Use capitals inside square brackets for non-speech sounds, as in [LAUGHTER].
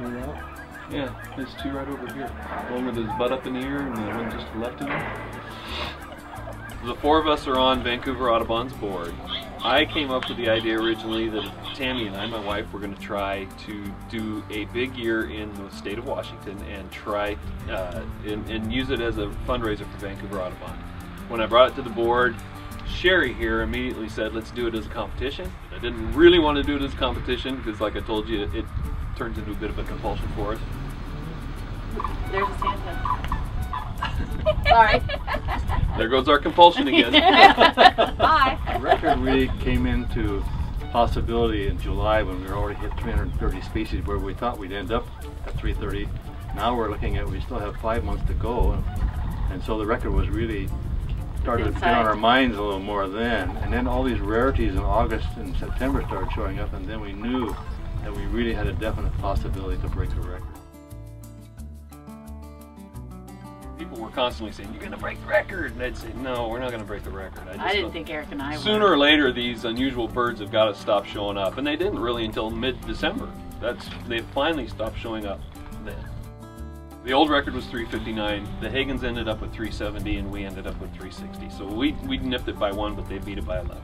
out? Yeah, there's two right over here. One with his butt up in the air and the one just left of him. The four of us are on Vancouver Audubon's board. I came up with the idea originally that Tammy and I, my wife, were going to try to do a big year in the state of Washington and try uh, and, and use it as a fundraiser for Vancouver Audubon. When I brought it to the board, Sherry here immediately said, let's do it as a competition. I didn't really want to do it as a competition because like I told you, it turns into a bit of a compulsion for us. There's a Santa. [LAUGHS] Sorry. There goes our compulsion again. [LAUGHS] Bye. The record really came into possibility in July when we were already hit 330 species where we thought we'd end up at 330. Now we're looking at we still have five months to go and so the record was really started to get on our minds a little more then and then all these rarities in August and September started showing up and then we knew that we really had a definite possibility to break a record. People were constantly saying, "You're gonna break the record," and I'd say, "No, we're not gonna break the record." just I didn't think Eric and I Sooner were. or later, these unusual birds have got to stop showing up, and they didn't really until mid-December. That's they finally stopped showing up then. The old record was 359. The Hagens ended up with 370, and we ended up with 360. So we we nipped it by one, but they beat it by 11.